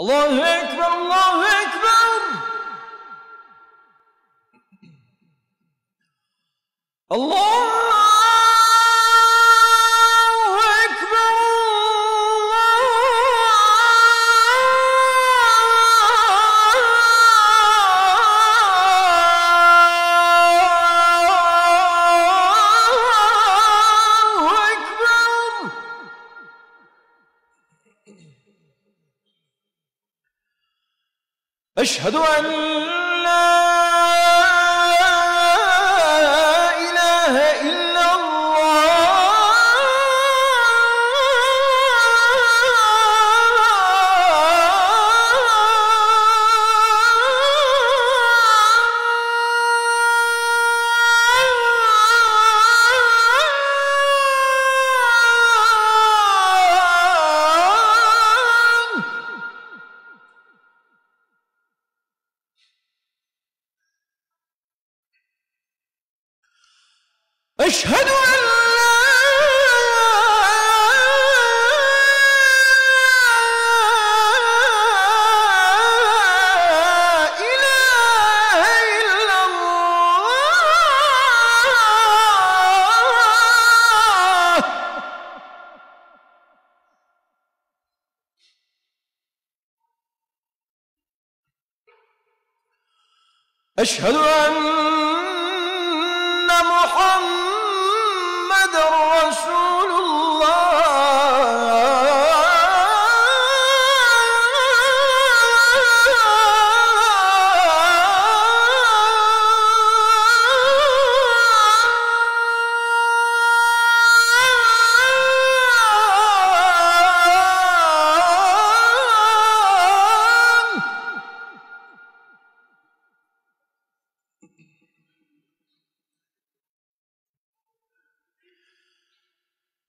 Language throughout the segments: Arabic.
Allahu Ekber, Allahu Ekber. Allah أشهد أن لا أشهد أن لا إله إلا الله. أشهد أن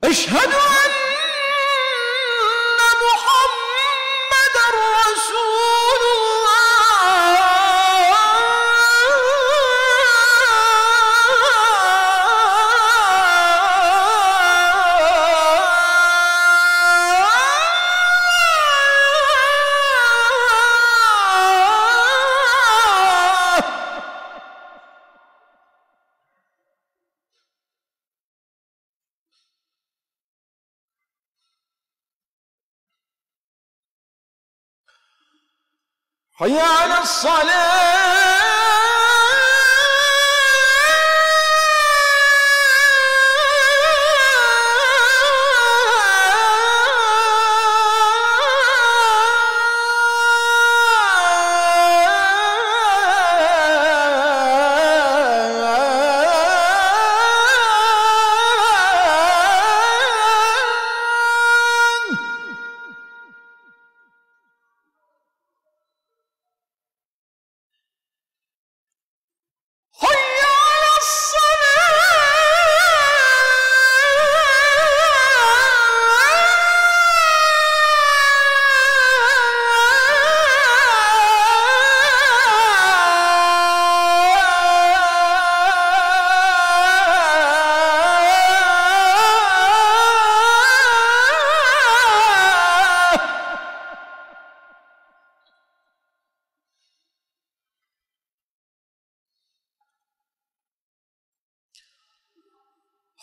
أشهد أن حي على الصلاة.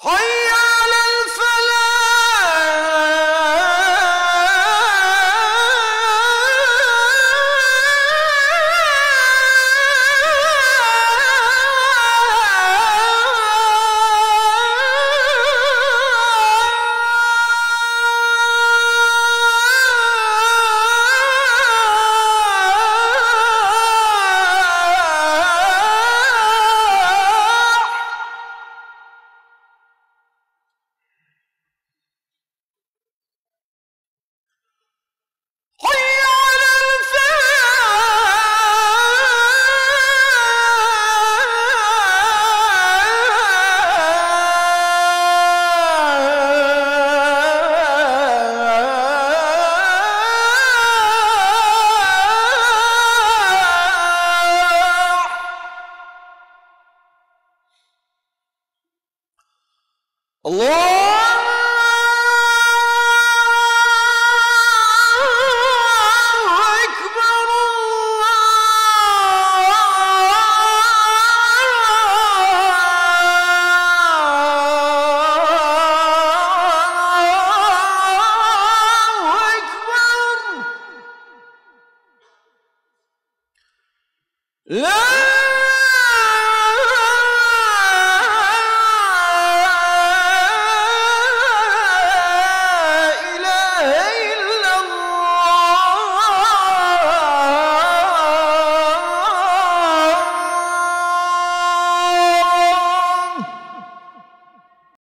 حي لا